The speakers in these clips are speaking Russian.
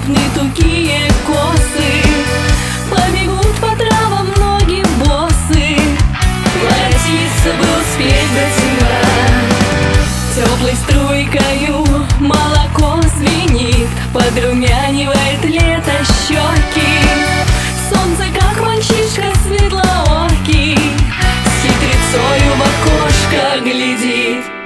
ветров не тугие косы. Побегут по травам ноги босы Воротиться бы успеть до темна Теплой струйкою молоко звенит. Подрумянивает лето щеки. Солнце как мальчишка светлоокий С хитрецою в окошко глядит.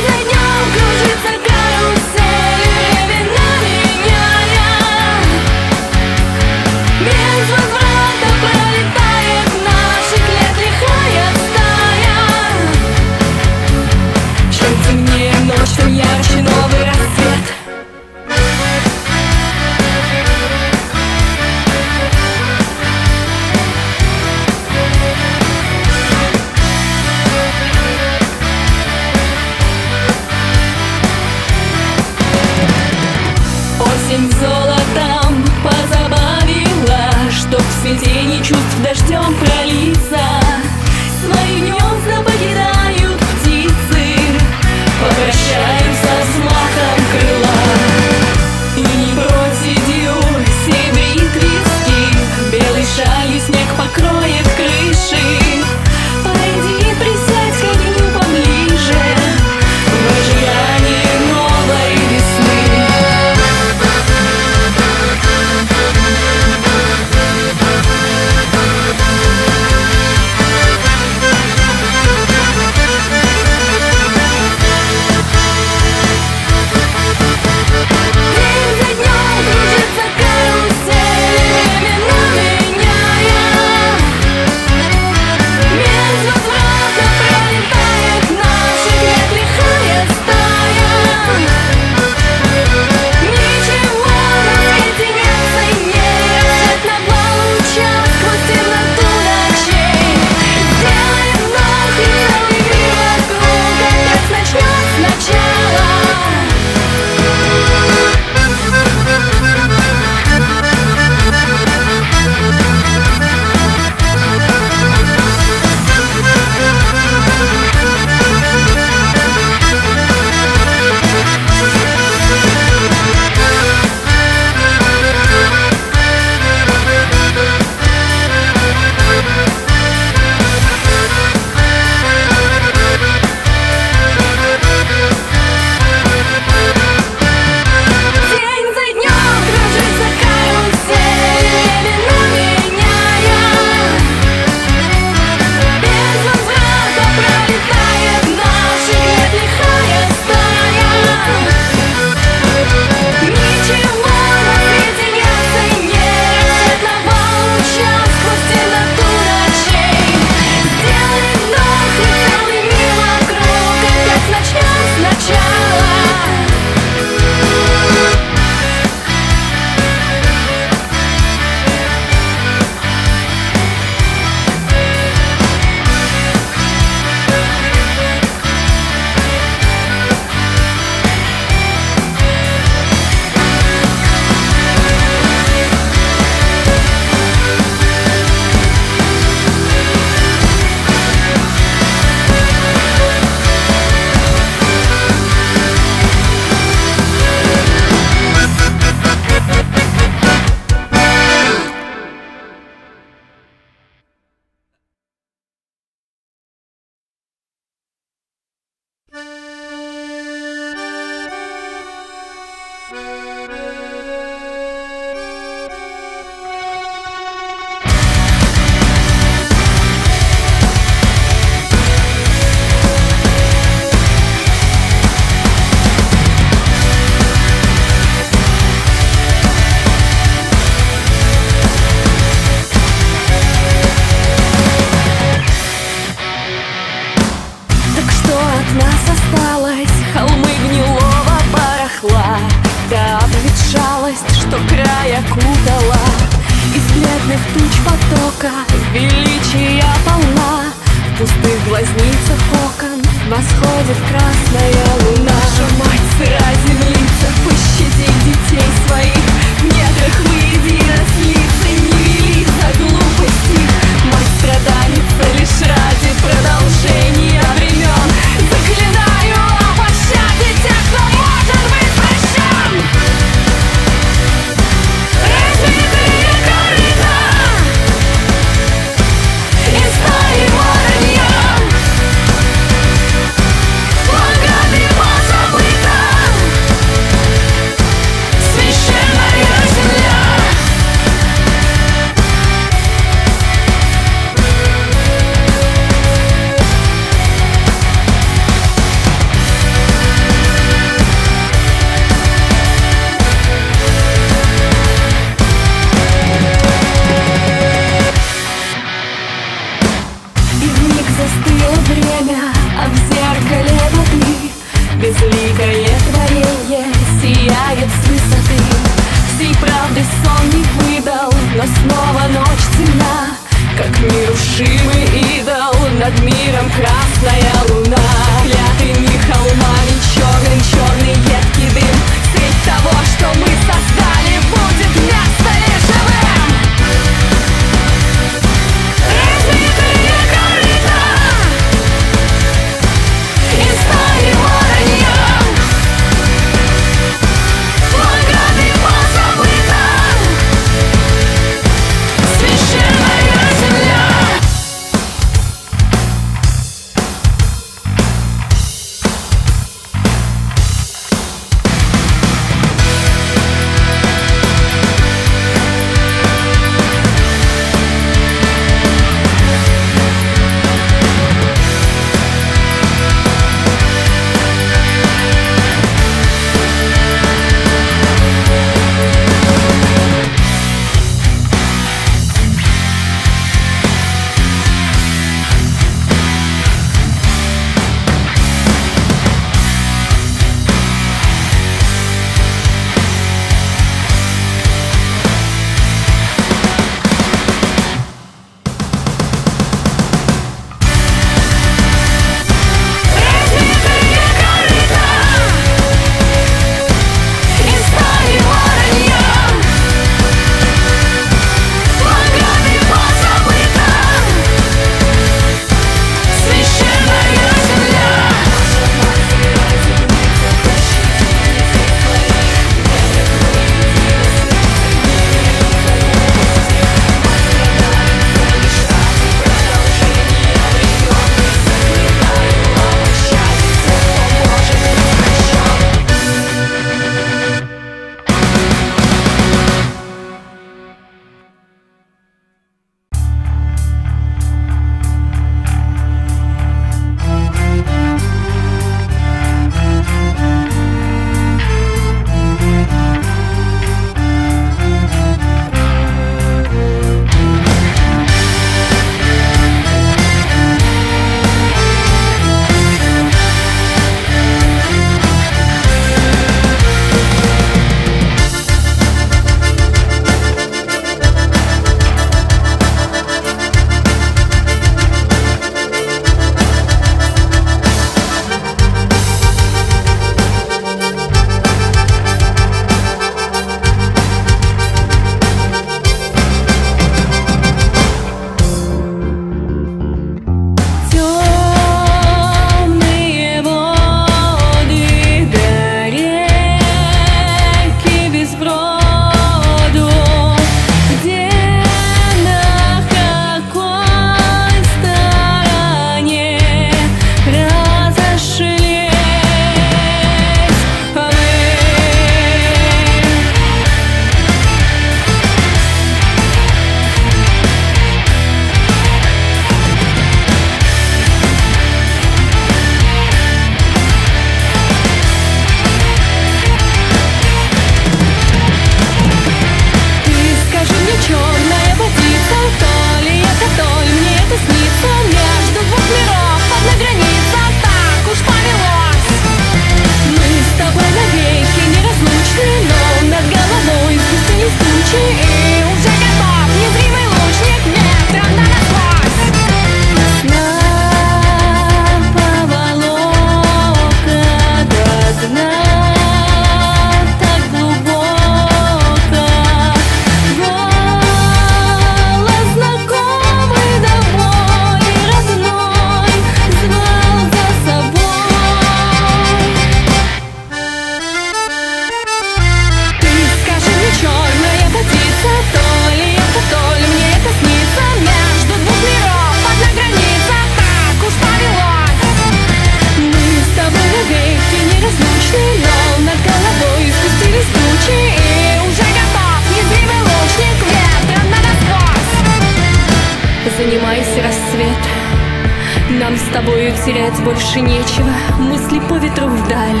Нам с тобою терять больше нечего. Мысли по ветру вдаль,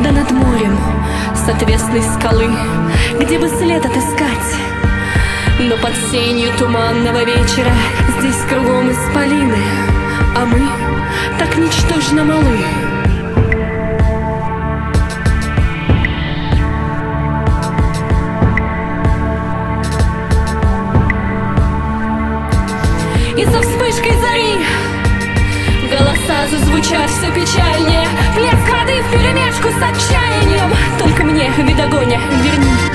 да над морем С отвесной скалы, где бы след отыскать. Но под сенью туманного вечера Здесь кругом исполины А мы так ничтожно малы. Голоса зазвучат все печальнее. Плеск воды в перемешку с отчаянием. Только мне, видогоня, верни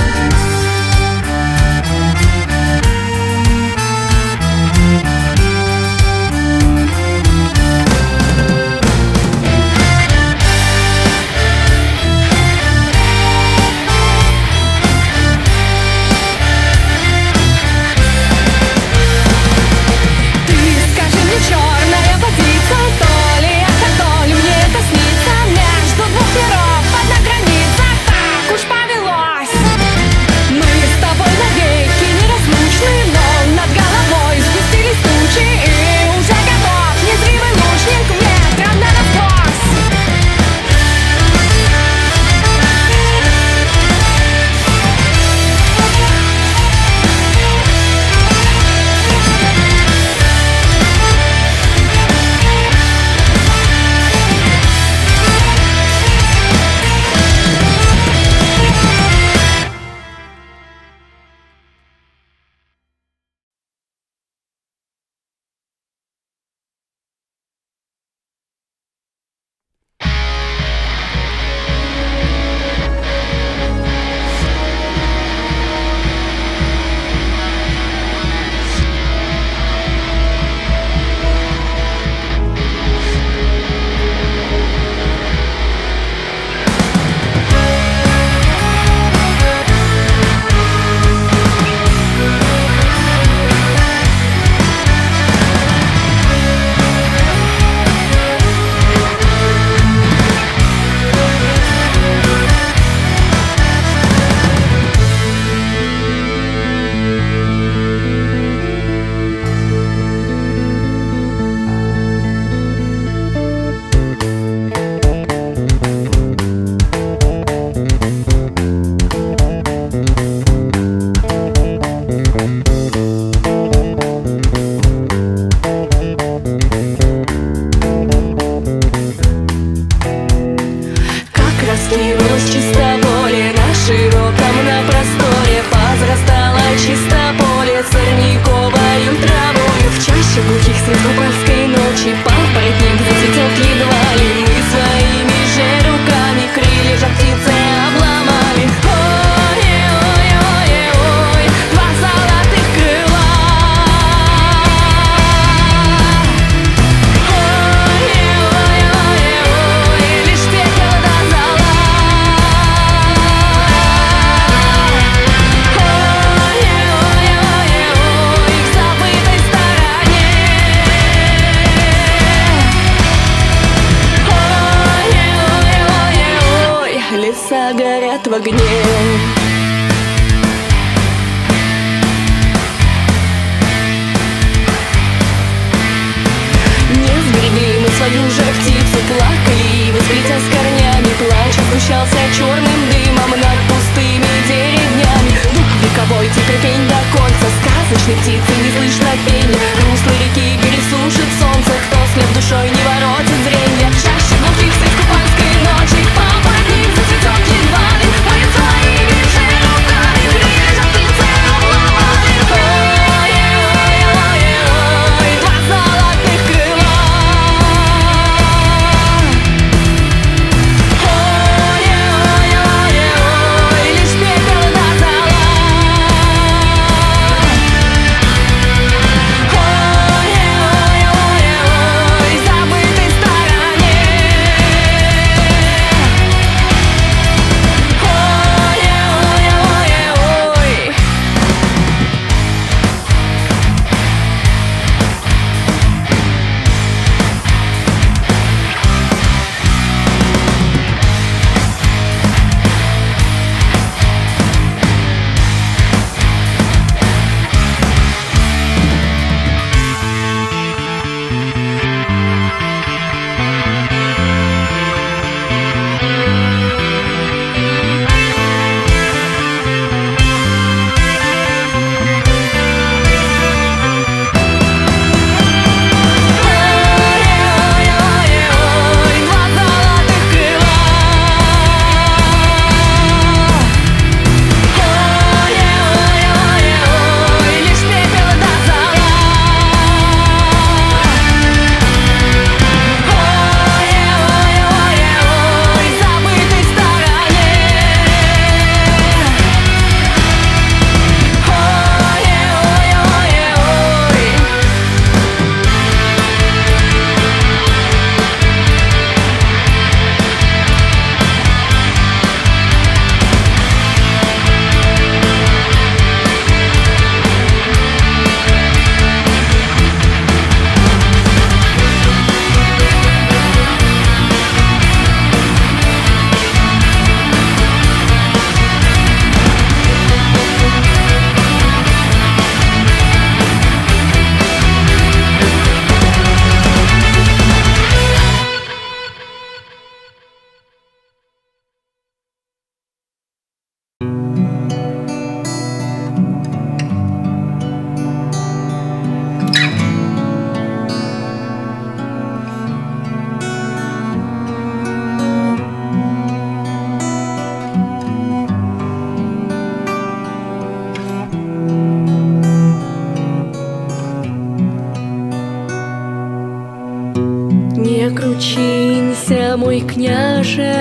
мой княже,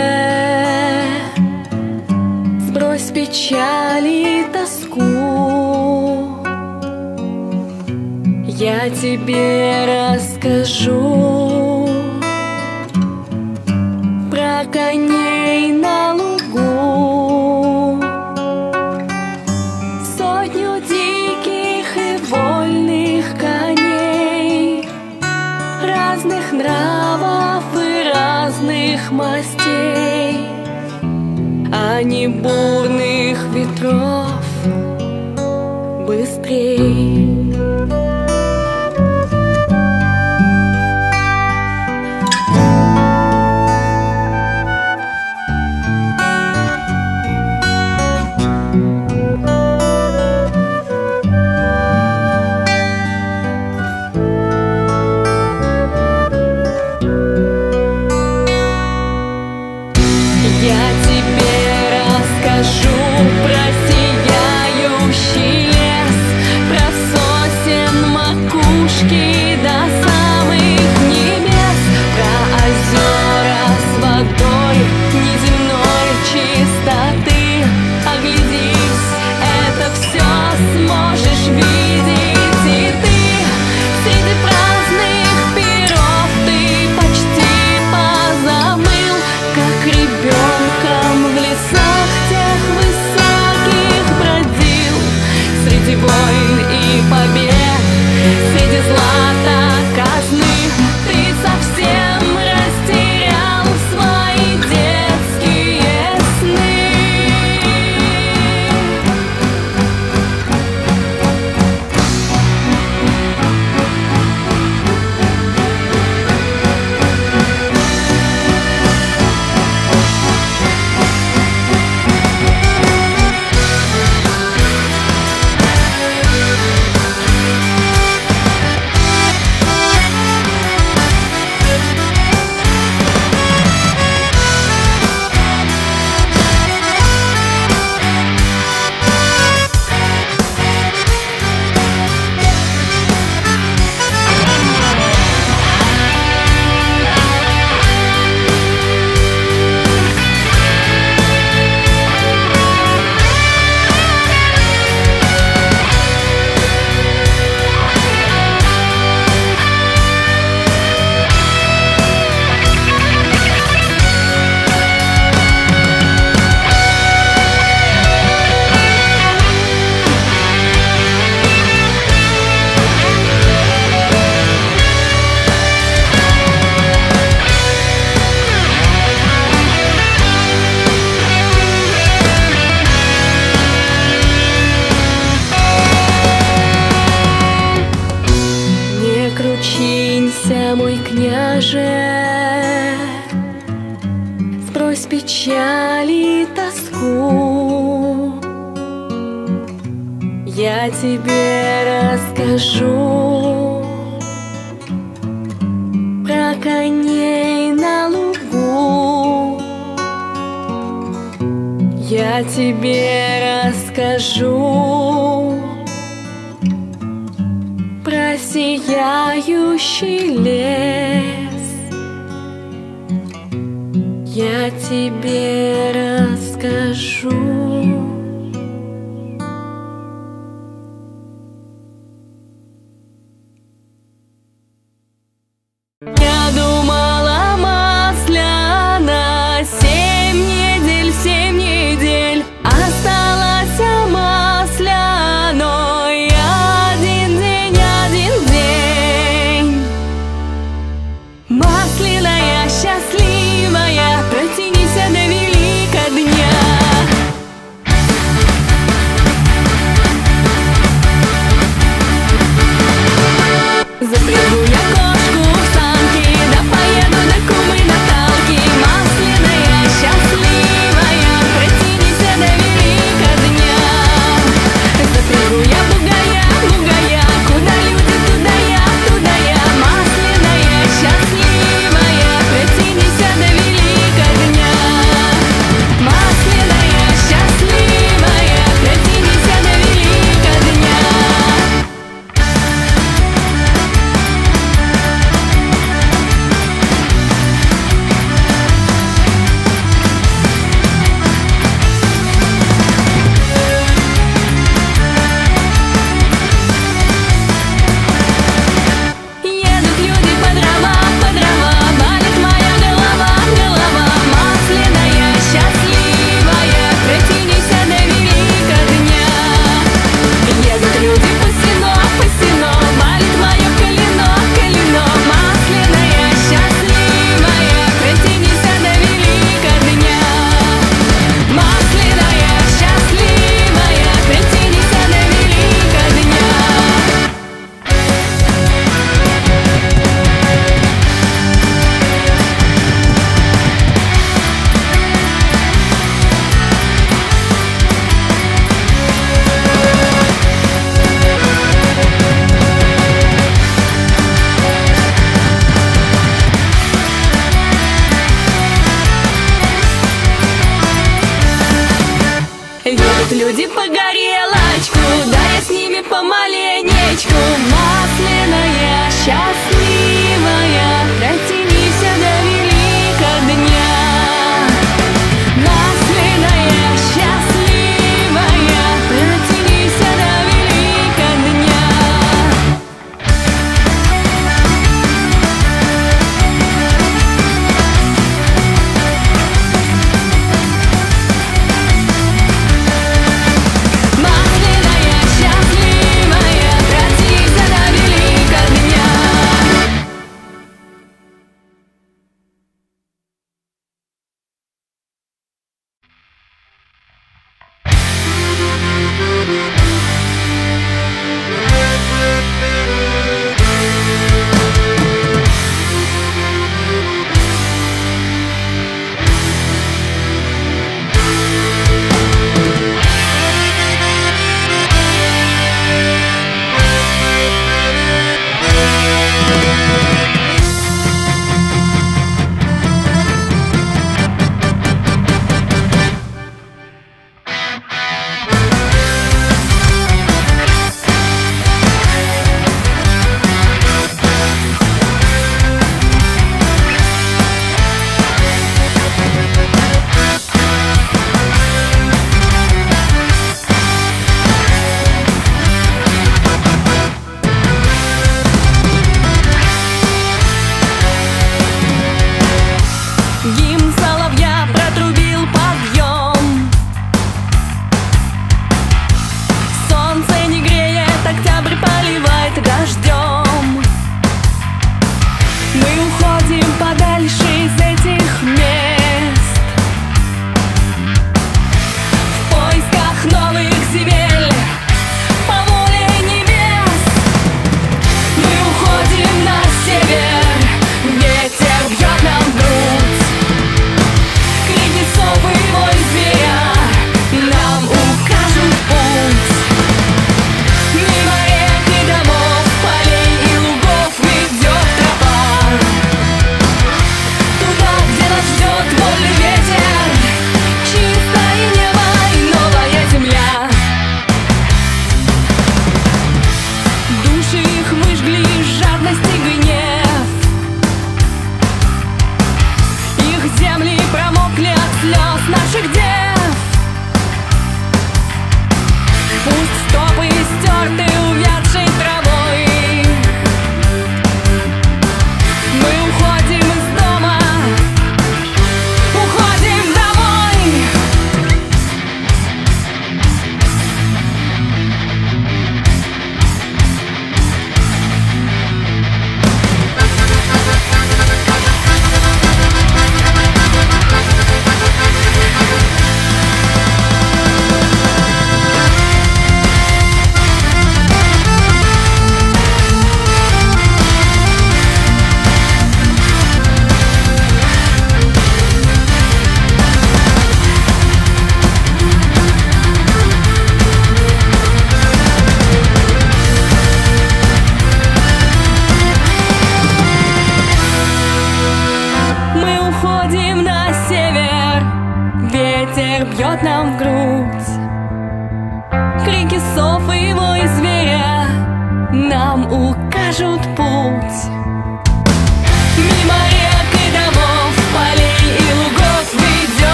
Сбрось печали и тоску. Я тебе расскажу